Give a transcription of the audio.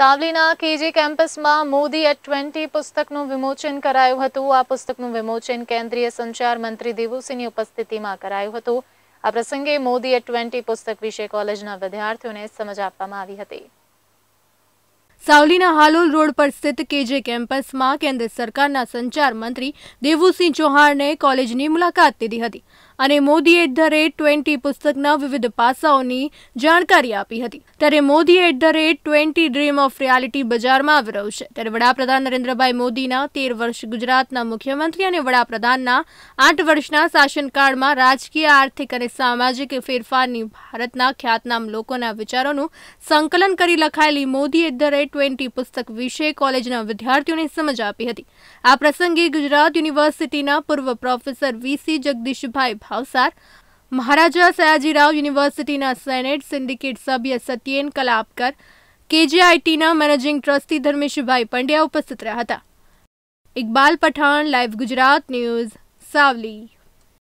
સાવલીના KG કેમ્પસમાં Modi at twenty પુસ્તકનું વિમોચન કરાયું હતું આ પુસ્તકનું વિમોચન કેન્દ્રીય સંચાર મંત્રી દેવુસિંહની ઉપસ્થિતિમાં કરાયું હતું આ પ્રસંગે મોદી એટ ટ્વેન્ટી પુસ્તક વિશે કોલેજના વિદ્યાર્થીઓને સમજ આપવામાં આવી હતી સાવલીના હાલોલ રોડ પર સ્થિત કેજે કેમ્પસમાં કેન્દ્ર સરકારના સંચાર મંત્રી દેવુસિંહ ચૌહાણને કોલેજની મુલાકાત લીધી હતી અને Modi at the rate twenty પુસ્તકના વિવિધ પાસાઓની જાણકારી આપી હતી. ત્યારે Modi at the rate twenty dream of reality બજારમાં આવી રહ્યું છે. ત્યારે વડાપ્રધાન નરેન્દ્રભાઈ મોદીના તેર વર્ષ ગુજરાતના મુખ્યમંત્રી અને વડાપ્રધાનના આઠ વર્ષના શાસનકાળમાં રાજકીય, આર્થિક અને સામાજિક ફેરફારની ભારતના ખ્યાતનામ લોકોના વિચારોનું સંકલન કરી લખાયેલી Modi at the rate twenty પુસ્તક વિશે કોલેજના વિદ્યાર્થીઓને સમજ આપી હતી આ પ્રસંગે ગુજરાત યુનિવર્સિટીના પૂર્વ પ્રોફેસર વીસી જગદીશભાઈ ભાવસાર મહારાજા સયાજીરાવ યુનિવર્સિટીના સેનેટ સિન્ડિકેટ સભ્ય સત્યેન કલાપકર કેજીઆઈટીના મેનેજિંગ ટ્રસ્ટી ધર્મેશભાઈ પંડ્યા ઉપસ્થિત રહ્યા હતા ઇકબાલ પઠાણ લાઈવ ગુજરાત ન્યૂઝ સાવલી